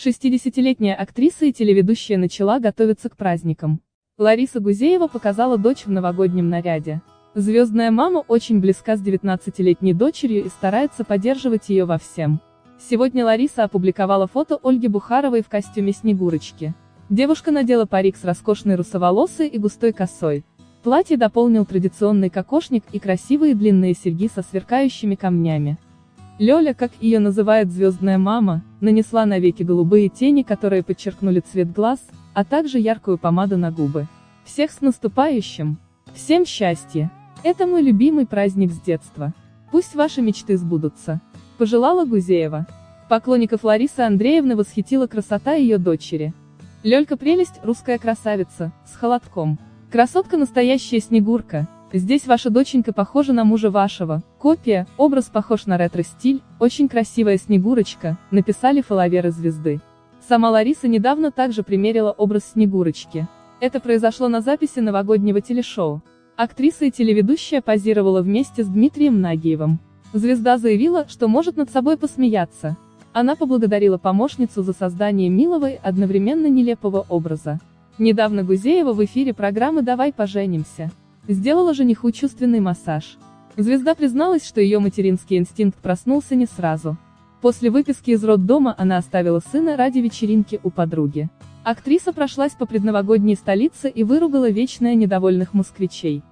60-летняя актриса и телеведущая начала готовиться к праздникам. Лариса Гузеева показала дочь в новогоднем наряде. Звездная мама очень близка с 19-летней дочерью и старается поддерживать ее во всем. Сегодня Лариса опубликовала фото Ольги Бухаровой в костюме Снегурочки. Девушка надела парик с роскошной русоволосой и густой косой. Платье дополнил традиционный кокошник и красивые длинные серьги со сверкающими камнями. Лёля, как ее называет звездная мама, нанесла на веки голубые тени, которые подчеркнули цвет глаз, а также яркую помаду на губы. Всех с наступающим! Всем счастья! Это мой любимый праздник с детства. Пусть ваши мечты сбудутся. Пожелала Гузеева. Поклонников Ларисы Андреевны восхитила красота ее дочери. Лёлька прелесть, русская красавица, с холодком. Красотка настоящая Снегурка. Здесь ваша доченька похожа на мужа вашего. Копия, образ похож на ретро-стиль, очень красивая Снегурочка, написали фоловеры звезды. Сама Лариса недавно также примерила образ Снегурочки. Это произошло на записи новогоднего телешоу. Актриса и телеведущая позировала вместе с Дмитрием Нагиевым. Звезда заявила, что может над собой посмеяться. Она поблагодарила помощницу за создание милого и одновременно нелепого образа. Недавно Гузеева в эфире программы «Давай поженимся» сделала жениху чувственный массаж. Звезда призналась, что ее материнский инстинкт проснулся не сразу. После выписки из роддома она оставила сына ради вечеринки у подруги. Актриса прошлась по предновогодней столице и выругала вечное недовольных москвичей.